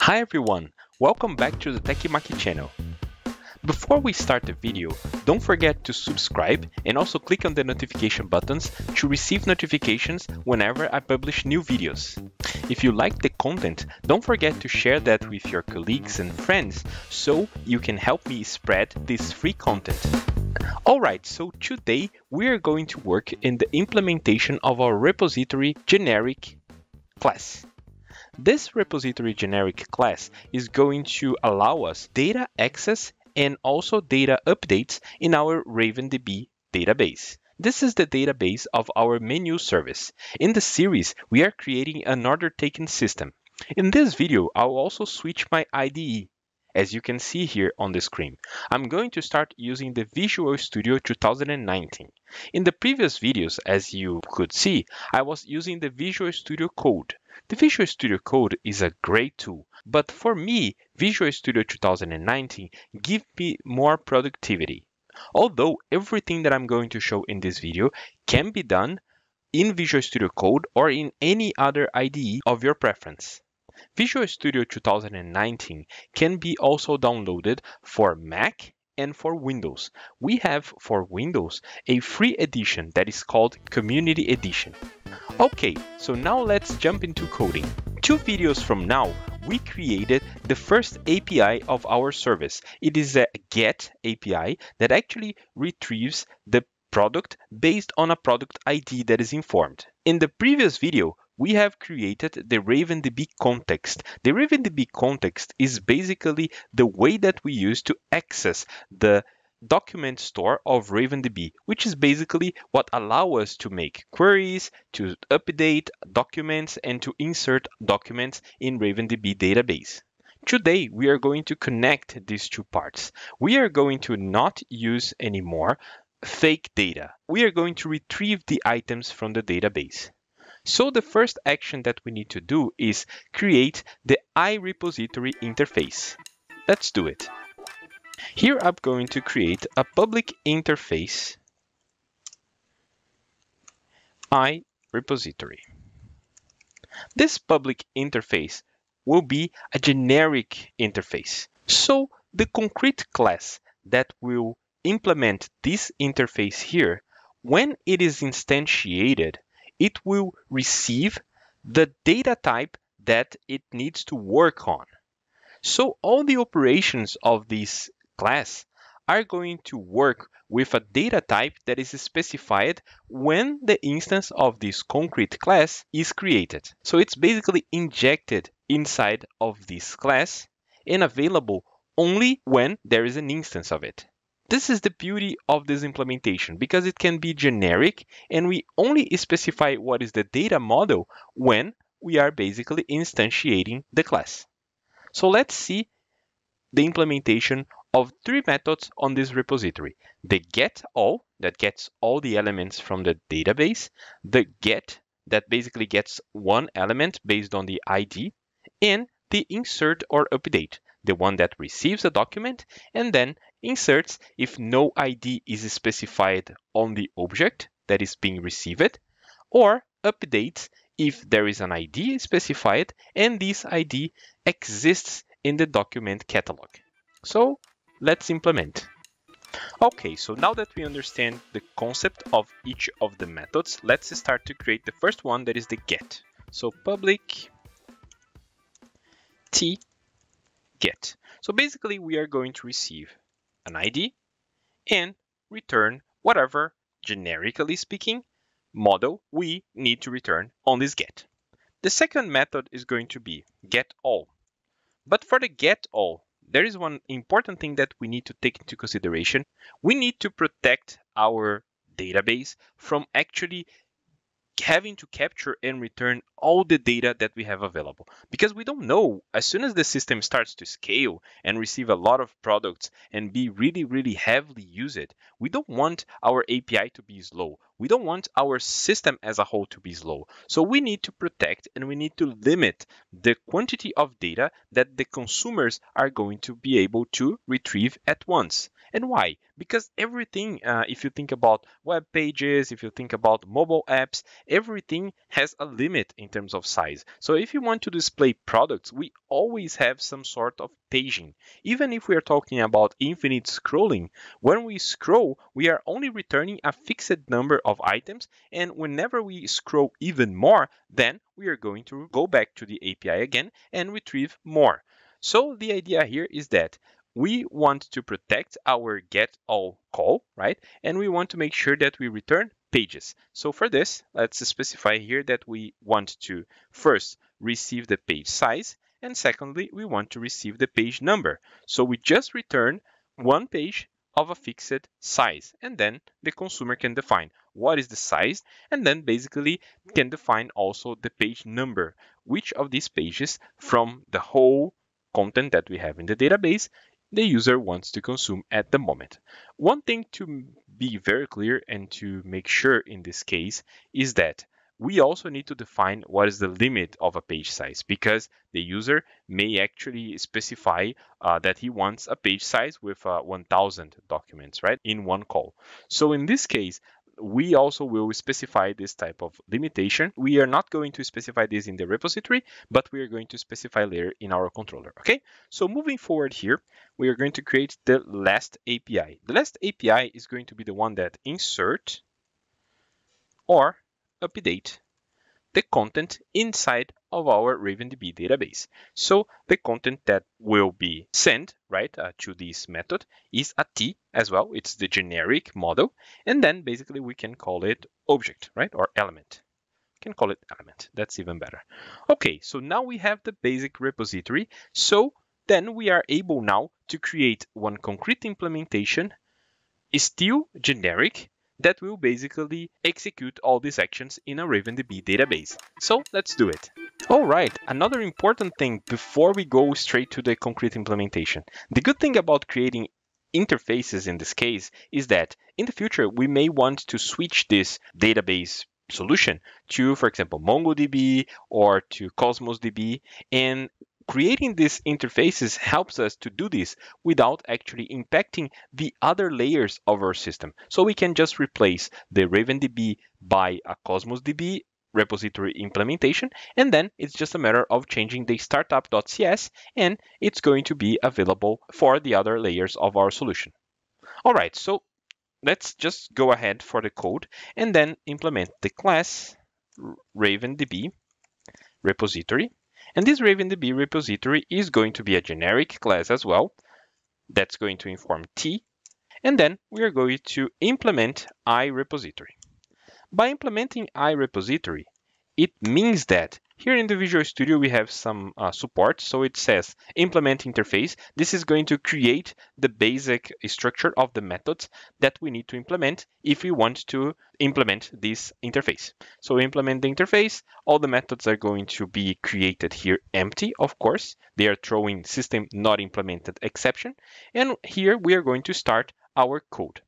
Hi everyone, welcome back to the TechyMaki channel. Before we start the video, don't forget to subscribe and also click on the notification buttons to receive notifications whenever I publish new videos. If you like the content, don't forget to share that with your colleagues and friends so you can help me spread this free content. Alright, so today we are going to work in the implementation of our repository generic class. This repository generic class is going to allow us data access and also data updates in our RavenDB database. This is the database of our menu service. In the series, we are creating an order taking system. In this video, I'll also switch my IDE, as you can see here on the screen. I'm going to start using the Visual Studio 2019. In the previous videos, as you could see, I was using the Visual Studio Code. The Visual Studio Code is a great tool, but for me, Visual Studio 2019 give me more productivity. Although everything that I'm going to show in this video can be done in Visual Studio Code or in any other IDE of your preference. Visual Studio 2019 can be also downloaded for Mac and for Windows. We have for Windows a free edition that is called Community Edition. Okay, so now let's jump into coding. Two videos from now, we created the first API of our service. It is a GET API that actually retrieves the product based on a product ID that is informed. In the previous video, we have created the RavenDB context. The RavenDB context is basically the way that we use to access the document store of RavenDB, which is basically what allow us to make queries, to update documents, and to insert documents in RavenDB database. Today, we are going to connect these two parts. We are going to not use anymore fake data. We are going to retrieve the items from the database. So the first action that we need to do is create the iRepository interface. Let's do it. Here I'm going to create a public interface iRepository. This public interface will be a generic interface. So the concrete class that will implement this interface here, when it is instantiated, it will receive the data type that it needs to work on. So all the operations of this class are going to work with a data type that is specified when the instance of this concrete class is created. So it's basically injected inside of this class and available only when there is an instance of it. This is the beauty of this implementation because it can be generic and we only specify what is the data model when we are basically instantiating the class. So let's see the implementation of three methods on this repository. The get all that gets all the elements from the database, the get that basically gets one element based on the ID, and the insert or update, the one that receives a document and then inserts if no ID is specified on the object that is being received, or updates if there is an ID specified and this ID exists in the document catalog. So let's implement. Okay, so now that we understand the concept of each of the methods, let's start to create the first one that is the get. So public t get. So basically we are going to receive an ID and return whatever, generically speaking, model we need to return on this get. The second method is going to be get all. But for the get all, there is one important thing that we need to take into consideration. We need to protect our database from actually having to capture and return all the data that we have available. Because we don't know as soon as the system starts to scale and receive a lot of products and be really really heavily used we don't want our api to be slow. We don't want our system as a whole to be slow. So we need to protect and we need to limit the quantity of data that the consumers are going to be able to retrieve at once And why? Because everything, uh, if you think about web pages, if you think about mobile apps, everything has a limit in terms of size. So if you want to display products, we always have some sort of paging. Even if we are talking about infinite scrolling, when we scroll, we are only returning a fixed number of items. And whenever we scroll even more, then we are going to go back to the API again and retrieve more. So the idea here is that we want to protect our get all call, right? And we want to make sure that we return pages. So for this, let's specify here that we want to first receive the page size, and secondly, we want to receive the page number. So we just return one page of a fixed size, and then the consumer can define what is the size, and then basically can define also the page number, which of these pages from the whole content that we have in the database the user wants to consume at the moment. One thing to be very clear and to make sure in this case is that we also need to define what is the limit of a page size because the user may actually specify uh, that he wants a page size with uh, 1000 documents, right, in one call. So in this case, we also will specify this type of limitation. We are not going to specify this in the repository, but we are going to specify later in our controller, okay? So moving forward here, we are going to create the last API. The last API is going to be the one that insert or update the content inside of our RavenDB database. So the content that will be sent right uh, to this method is a T as well. It's the generic model. And then basically we can call it object, right? Or element. Can call it element. That's even better. Okay, so now we have the basic repository. So then we are able now to create one concrete implementation, still generic, that will basically execute all these actions in a RavenDB database. So let's do it. All right, another important thing before we go straight to the concrete implementation. The good thing about creating interfaces in this case is that in the future, we may want to switch this database solution to, for example, MongoDB or to Cosmos DB. And Creating these interfaces helps us to do this without actually impacting the other layers of our system. So we can just replace the RavenDB by a Cosmos DB repository implementation, and then it's just a matter of changing the startup.cs, and it's going to be available for the other layers of our solution. All right, so let's just go ahead for the code and then implement the class RavenDB repository and this RavenDB repository is going to be a generic class as well. That's going to inform T. And then we are going to implement iRepository. By implementing iRepository, it means that here in the Visual Studio, we have some uh, support. So it says implement interface. This is going to create the basic structure of the methods that we need to implement if we want to implement this interface. So implement the interface. All the methods are going to be created here empty, of course. They are throwing system not implemented exception. And here we are going to start our code.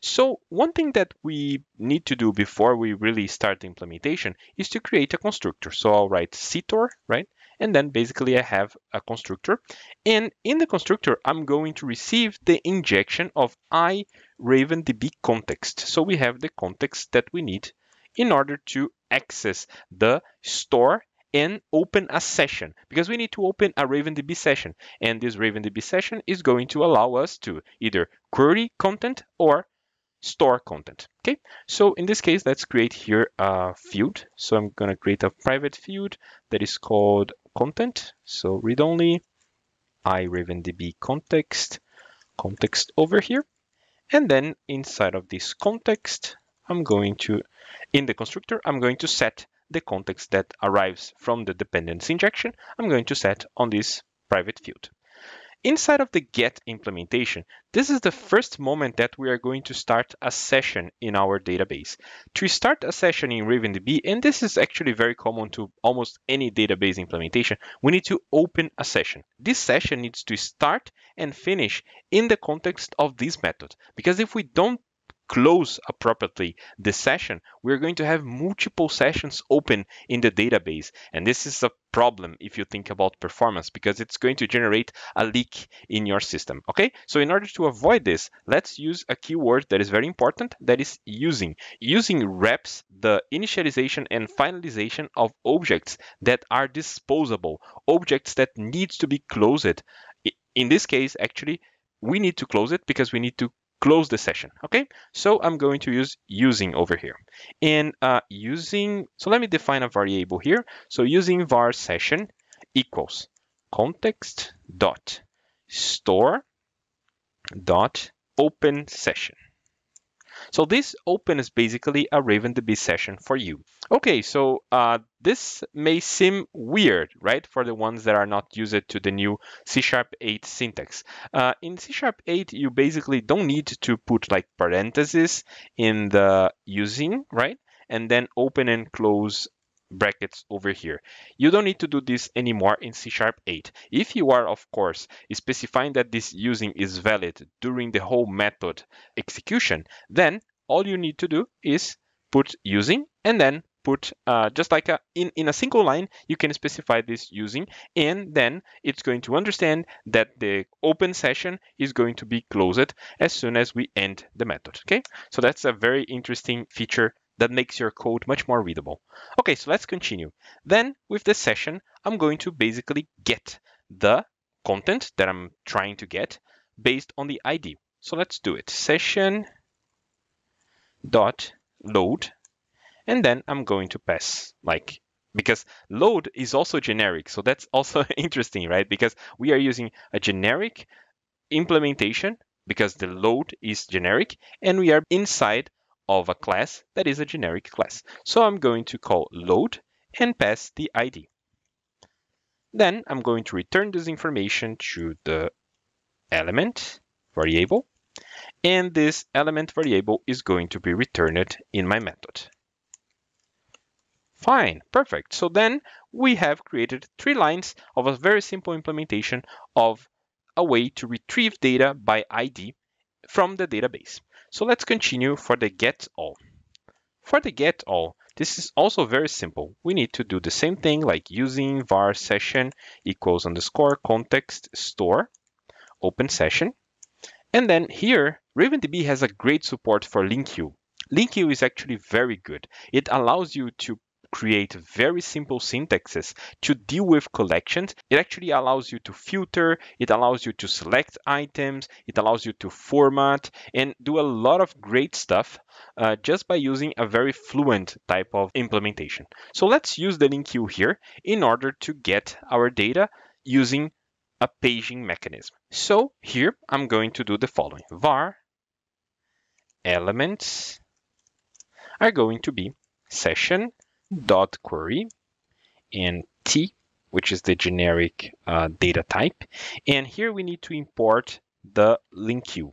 So one thing that we need to do before we really start the implementation is to create a constructor. So I'll write ctor, right? And then basically I have a constructor. And in the constructor, I'm going to receive the injection of i raven ravendb context. So we have the context that we need in order to access the store and open a session because we need to open a RavenDB session. And this RavenDB session is going to allow us to either query content or store content. Okay, so in this case, let's create here a field. So I'm going to create a private field that is called content. So read only i RavenDB context, context over here. And then inside of this context, I'm going to, in the constructor, I'm going to set the context that arrives from the dependency injection, I'm going to set on this private field. Inside of the get implementation, this is the first moment that we are going to start a session in our database. To start a session in RavenDB, and this is actually very common to almost any database implementation, we need to open a session. This session needs to start and finish in the context of this method, because if we don't close appropriately the session, we're going to have multiple sessions open in the database. And this is a problem if you think about performance because it's going to generate a leak in your system. Okay, so in order to avoid this, let's use a keyword that is very important that is using. Using wraps the initialization and finalization of objects that are disposable, objects that needs to be closed. In this case, actually, we need to close it because we need to close the session. Okay, so I'm going to use using over here. And uh, using, so let me define a variable here. So using var session equals context dot store dot open session. So this open is basically a RavenDB session for you. Okay, so uh, this may seem weird, right, for the ones that are not used to the new C Sharp 8 syntax. Uh, in C Sharp 8, you basically don't need to put like parentheses in the using, right? And then open and close brackets over here. You don't need to do this anymore in C Sharp 8. If you are, of course, specifying that this using is valid during the whole method execution, then all you need to do is put using and then put uh, just like a, in, in a single line, you can specify this using, and then it's going to understand that the open session is going to be closed as soon as we end the method. Okay, so that's a very interesting feature that makes your code much more readable. Okay, so let's continue. Then with the session, I'm going to basically get the content that I'm trying to get based on the ID. So let's do it. Session dot load, and then I'm going to pass like because load is also generic. So that's also interesting, right? Because we are using a generic implementation because the load is generic and we are inside of a class that is a generic class. So I'm going to call load and pass the ID. Then I'm going to return this information to the element variable, and this element variable is going to be returned in my method. Fine, perfect. So then we have created three lines of a very simple implementation of a way to retrieve data by ID from the database. So let's continue for the get all. For the get all, this is also very simple. We need to do the same thing like using var session equals underscore context store open session. And then here, RavenDB has a great support for LINQ. LINQ is actually very good. It allows you to create very simple syntaxes to deal with collections. It actually allows you to filter, it allows you to select items, it allows you to format and do a lot of great stuff uh, just by using a very fluent type of implementation. So let's use the LINQ here in order to get our data using a paging mechanism. So here I'm going to do the following. var elements are going to be session dot query and t, which is the generic uh, data type. And here we need to import the link LINQ.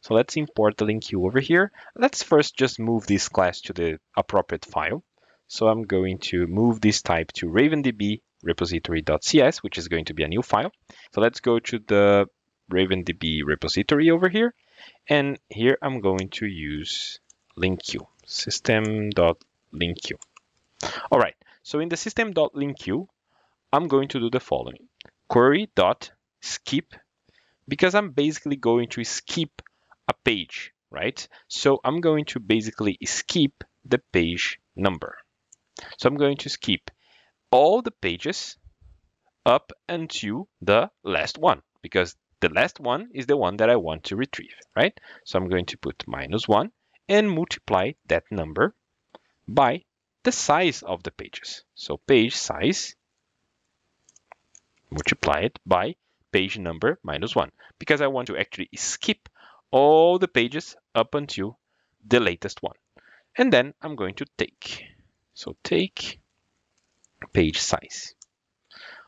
So let's import the link LINQ over here. Let's first just move this class to the appropriate file. So I'm going to move this type to ravendb repository.cs, which is going to be a new file. So let's go to the ravendb repository over here. And here I'm going to use LINQ, system.linq. All right, so in the system.linq, I'm going to do the following. Query.skip, because I'm basically going to skip a page, right? So I'm going to basically skip the page number. So I'm going to skip all the pages up until the last one, because the last one is the one that I want to retrieve, right? So I'm going to put minus one and multiply that number by the size of the pages. So page size, multiply it by page number minus one, because I want to actually skip all the pages up until the latest one. And then I'm going to take. So take page size.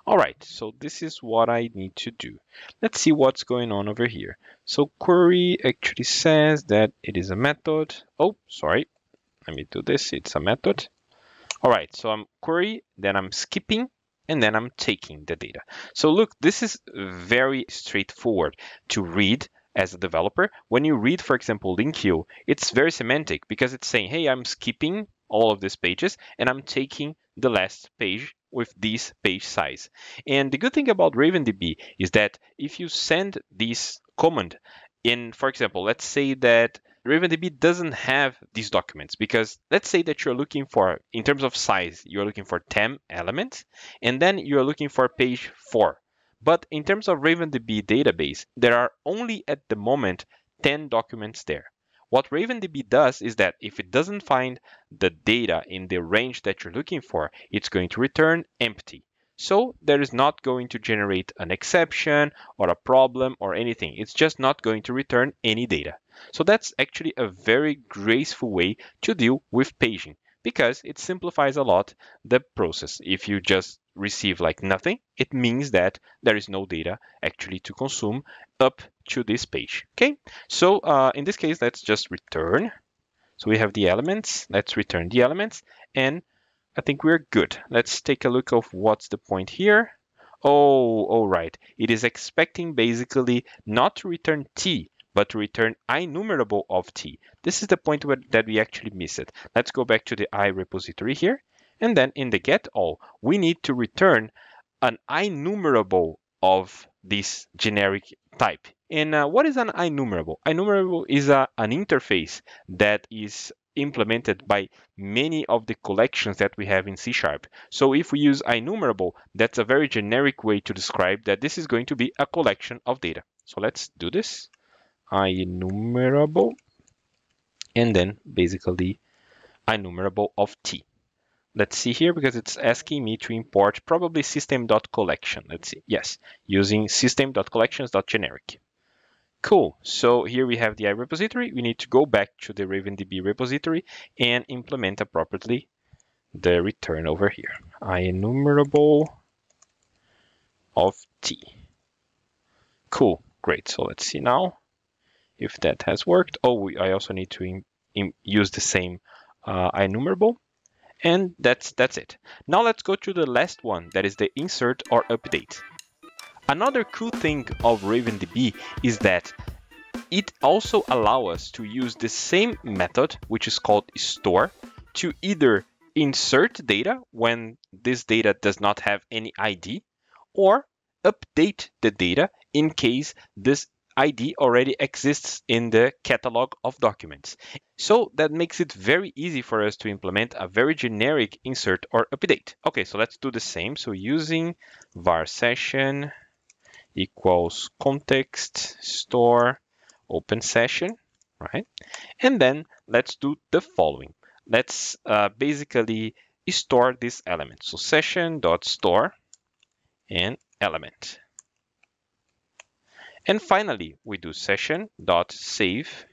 All right, so this is what I need to do. Let's see what's going on over here. So query actually says that it is a method. Oh, sorry. Let me do this. It's a method. All right, so I'm query, then I'm skipping, and then I'm taking the data. So look, this is very straightforward to read as a developer, when you read, for example, LINQ, it's very semantic because it's saying, hey, I'm skipping all of these pages and I'm taking the last page with this page size. And the good thing about RavenDB is that if you send this command in, for example, let's say that RavenDB doesn't have these documents because let's say that you're looking for, in terms of size, you're looking for 10 elements, and then you're looking for page 4. But in terms of RavenDB database, there are only at the moment 10 documents there. What RavenDB does is that if it doesn't find the data in the range that you're looking for, it's going to return empty. So there is not going to generate an exception or a problem or anything. It's just not going to return any data. So that's actually a very graceful way to deal with paging because it simplifies a lot the process. If you just receive like nothing, it means that there is no data actually to consume up to this page. Okay, so uh, in this case, let's just return. So we have the elements, let's return the elements, and I think we're good. Let's take a look of what's the point here. Oh, all right. It is expecting basically not to return t, but to return IEnumerable of t. This is the point where, that we actually miss it. Let's go back to the i repository here. And then in the get all, we need to return an IEnumerable of this generic type. And uh, what is an IEnumerable? IEnumerable is a, an interface that is implemented by many of the collections that we have in C Sharp. So if we use IEnumerable, that's a very generic way to describe that this is going to be a collection of data. So let's do this IEnumerable and then basically enumerable of t. Let's see here because it's asking me to import probably system.collection. Let's see. Yes, using system.collections.generic. Cool. So here we have the I repository. We need to go back to the RavenDB repository and implement appropriately the return over here. IEnumerable of t. Cool. Great. So let's see now if that has worked. Oh, we, I also need to use the same uh, IEnumerable. And that's, that's it. Now let's go to the last one, that is the insert or update. Another cool thing of RavenDB is that it also allows us to use the same method, which is called store, to either insert data when this data does not have any ID, or update the data in case this ID already exists in the catalog of documents. So that makes it very easy for us to implement a very generic insert or update. Okay, so let's do the same. So using var session equals context store open session, right? And then let's do the following. Let's uh, basically store this element. So session dot store and element. And finally, we do session.save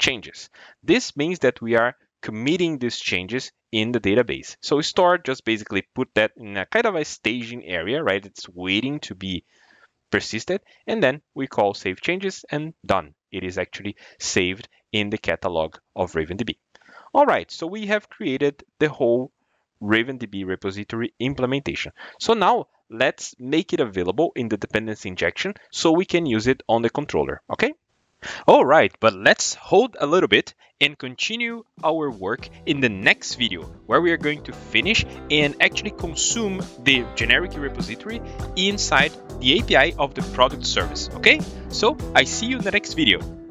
changes. This means that we are committing these changes in the database. So store just basically put that in a kind of a staging area, right? It's waiting to be persisted. And then we call save changes and done. It is actually saved in the catalog of RavenDB. All right, so we have created the whole RavenDB repository implementation. So now let's make it available in the dependency injection so we can use it on the controller, okay? All right, but let's hold a little bit and continue our work in the next video where we are going to finish and actually consume the generic repository inside the API of the product service, okay? So I see you in the next video.